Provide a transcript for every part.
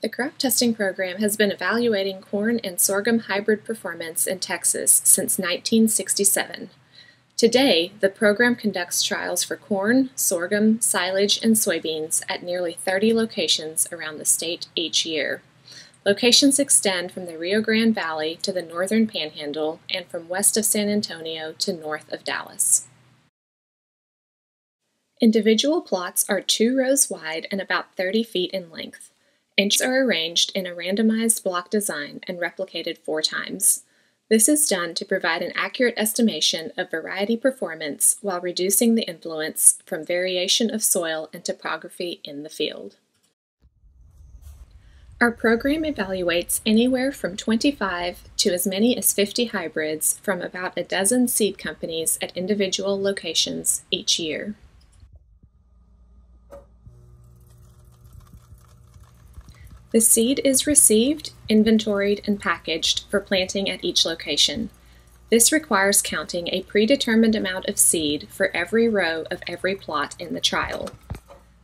The crop testing program has been evaluating corn and sorghum hybrid performance in Texas since 1967. Today, the program conducts trials for corn, sorghum, silage, and soybeans at nearly 30 locations around the state each year. Locations extend from the Rio Grande Valley to the northern panhandle and from west of San Antonio to north of Dallas. Individual plots are two rows wide and about 30 feet in length. Inches are arranged in a randomized block design and replicated four times. This is done to provide an accurate estimation of variety performance while reducing the influence from variation of soil and topography in the field. Our program evaluates anywhere from 25 to as many as 50 hybrids from about a dozen seed companies at individual locations each year. The seed is received, inventoried, and packaged for planting at each location. This requires counting a predetermined amount of seed for every row of every plot in the trial.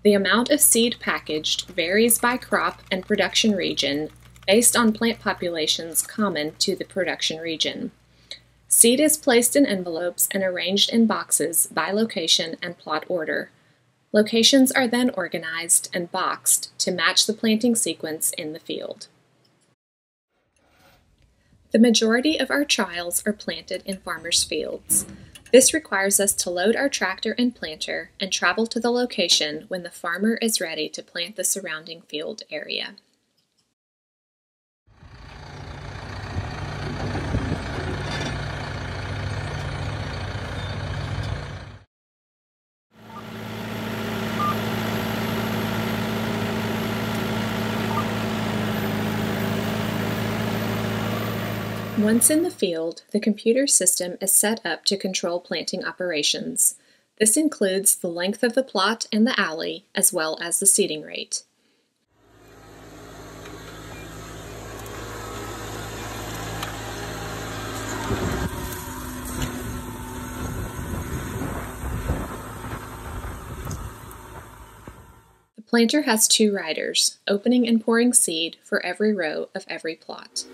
The amount of seed packaged varies by crop and production region based on plant populations common to the production region. Seed is placed in envelopes and arranged in boxes by location and plot order. Locations are then organized and boxed to match the planting sequence in the field. The majority of our trials are planted in farmers' fields. This requires us to load our tractor and planter and travel to the location when the farmer is ready to plant the surrounding field area. Once in the field, the computer system is set up to control planting operations. This includes the length of the plot and the alley, as well as the seeding rate. The planter has two riders, opening and pouring seed for every row of every plot.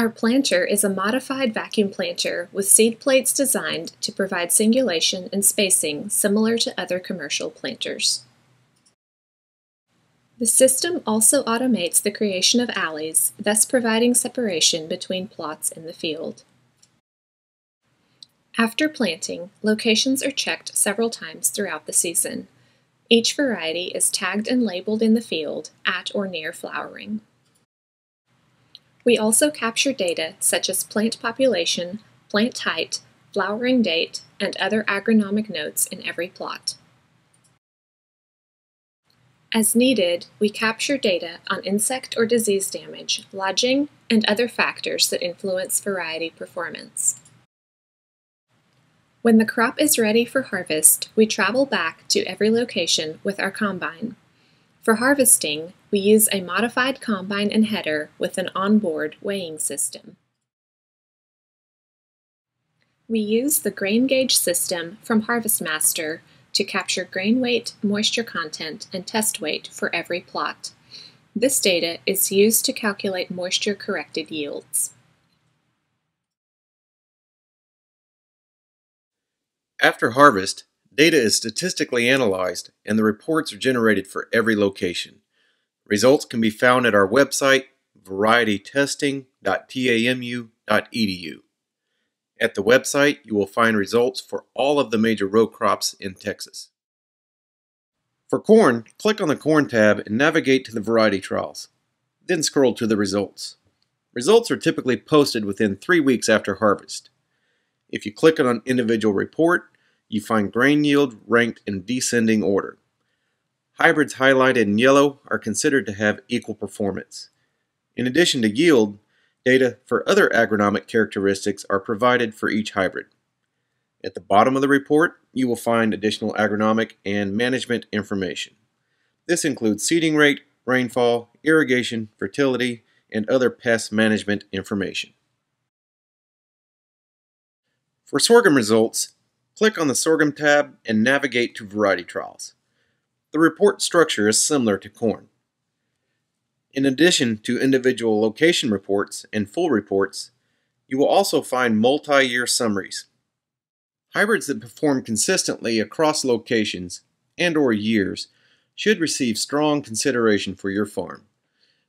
Our planter is a modified vacuum planter with seed plates designed to provide singulation and spacing similar to other commercial planters. The system also automates the creation of alleys, thus providing separation between plots in the field. After planting, locations are checked several times throughout the season. Each variety is tagged and labeled in the field at or near flowering. We also capture data such as plant population, plant height, flowering date, and other agronomic notes in every plot. As needed, we capture data on insect or disease damage, lodging, and other factors that influence variety performance. When the crop is ready for harvest, we travel back to every location with our combine. For harvesting, we use a modified combine and header with an onboard weighing system. We use the grain gauge system from HarvestMaster to capture grain weight, moisture content, and test weight for every plot. This data is used to calculate moisture-corrected yields. After harvest, Data is statistically analyzed and the reports are generated for every location. Results can be found at our website, varietytesting.tamu.edu. At the website, you will find results for all of the major row crops in Texas. For corn, click on the Corn tab and navigate to the variety trials. Then scroll to the results. Results are typically posted within three weeks after harvest. If you click on an individual report, you find grain yield ranked in descending order. Hybrids highlighted in yellow are considered to have equal performance. In addition to yield, data for other agronomic characteristics are provided for each hybrid. At the bottom of the report, you will find additional agronomic and management information. This includes seeding rate, rainfall, irrigation, fertility, and other pest management information. For sorghum results, click on the Sorghum tab and navigate to Variety Trials. The report structure is similar to corn. In addition to individual location reports and full reports, you will also find multi-year summaries. Hybrids that perform consistently across locations and or years should receive strong consideration for your farm.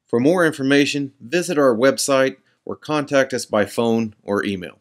For more information, visit our website or contact us by phone or email.